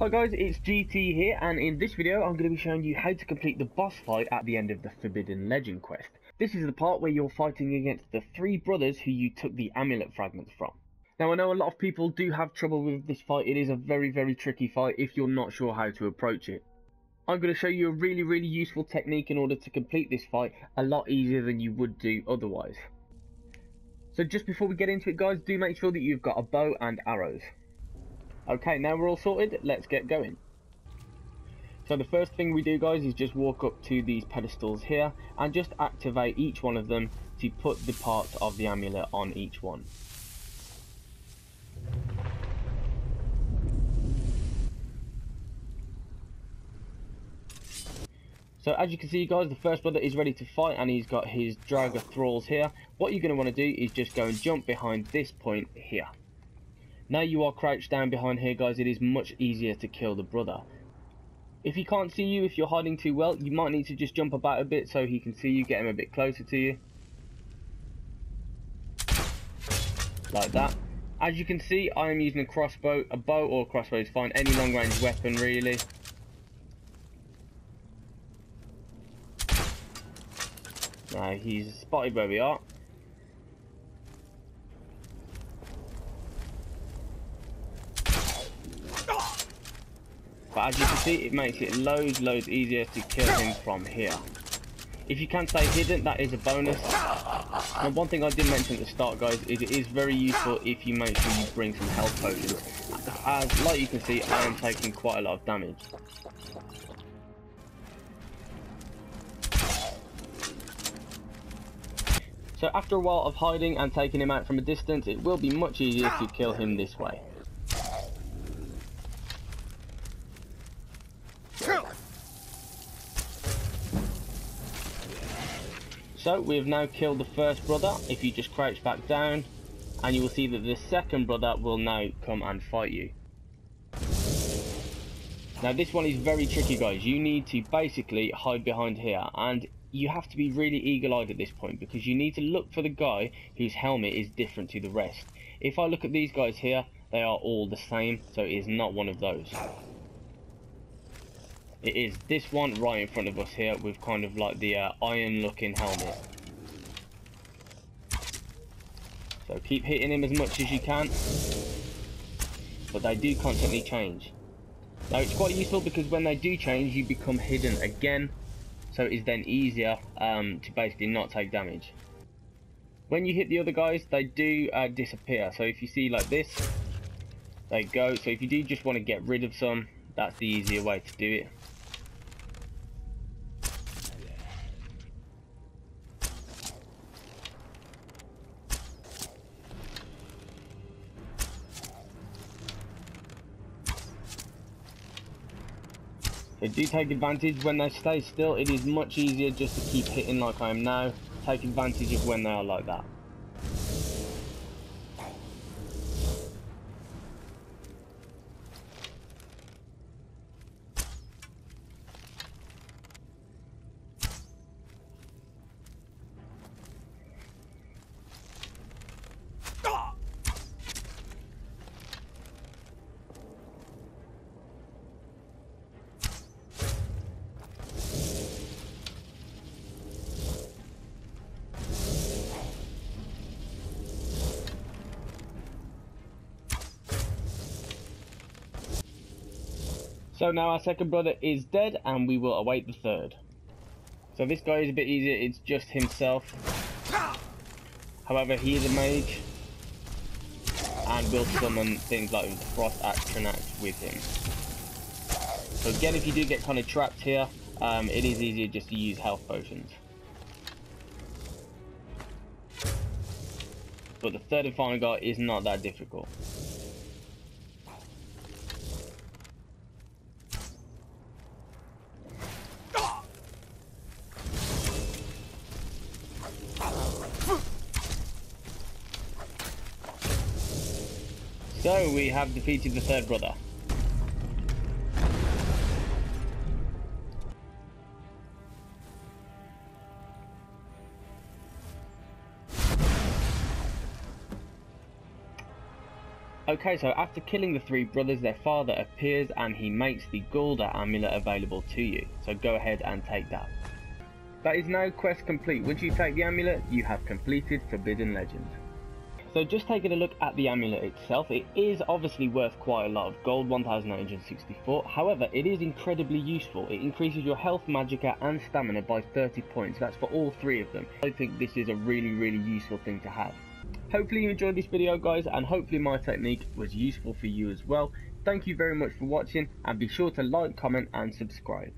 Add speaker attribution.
Speaker 1: Hi guys, it's GT here and in this video I'm going to be showing you how to complete the boss fight at the end of the Forbidden Legend quest. This is the part where you're fighting against the three brothers who you took the amulet fragments from. Now I know a lot of people do have trouble with this fight, it is a very very tricky fight if you're not sure how to approach it. I'm going to show you a really really useful technique in order to complete this fight a lot easier than you would do otherwise. So just before we get into it guys, do make sure that you've got a bow and arrows. Okay, now we're all sorted, let's get going. So the first thing we do guys is just walk up to these pedestals here and just activate each one of them to put the parts of the amulet on each one. So as you can see guys, the first brother is ready to fight and he's got his Draugr thralls here. What you're going to want to do is just go and jump behind this point here. Now you are crouched down behind here guys, it is much easier to kill the brother. If he can't see you, if you're hiding too well, you might need to just jump about a bit so he can see you, get him a bit closer to you. Like that. As you can see, I am using a crossbow. A bow or a crossbow is fine, any long range weapon really. Now he's spotted where we are. But as you can see, it makes it loads, loads easier to kill him from here. If you can stay hidden, that is a bonus. And one thing I did mention at the start, guys, is it is very useful if you make sure you bring some health potions. As, like you can see, I am taking quite a lot of damage. So after a while of hiding and taking him out from a distance, it will be much easier to kill him this way. So we have now killed the first brother. If you just crouch back down, and you will see that the second brother will now come and fight you. Now this one is very tricky guys. You need to basically hide behind here and you have to be really eagle-eyed at this point because you need to look for the guy whose helmet is different to the rest. If I look at these guys here, they are all the same, so it is not one of those. It is this one right in front of us here with kind of like the uh, iron looking helmet. So keep hitting him as much as you can. But they do constantly change. Now it's quite useful because when they do change you become hidden again. So it is then easier um, to basically not take damage. When you hit the other guys they do uh, disappear. So if you see like this, they go. So if you do just want to get rid of some, that's the easier way to do it. They do take advantage when they stay still. It is much easier just to keep hitting like I am now. Take advantage of when they are like that. So now our second brother is dead and we will await the third. So this guy is a bit easier, it's just himself. However, he is a mage and will summon things like Frost Atronach with him. So again, if you do get kind of trapped here, um, it is easier just to use health potions. But the third and final guy is not that difficult. So we have defeated the third brother. Okay, so after killing the three brothers, their father appears and he makes the Gauldur amulet available to you. So go ahead and take that. That is now quest complete. Once you take the amulet, you have completed Forbidden Legend. So just taking a look at the amulet itself, it is obviously worth quite a lot of gold, 1964. However, it is incredibly useful. It increases your health, magicka and stamina by 30 points. That's for all three of them. I think this is a really, really useful thing to have. Hopefully you enjoyed this video guys and hopefully my technique was useful for you as well. Thank you very much for watching and be sure to like, comment and subscribe.